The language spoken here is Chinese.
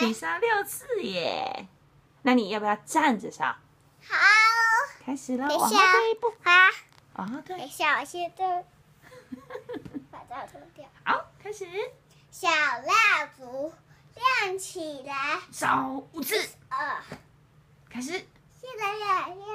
你杀六次耶！那你要不要站着杀？好，开始了，往后退一步。啊，往后退。等一下，我，把这脱掉。好，开始。小蜡烛亮起来，烧五次。二，开始。谢谢爷爷。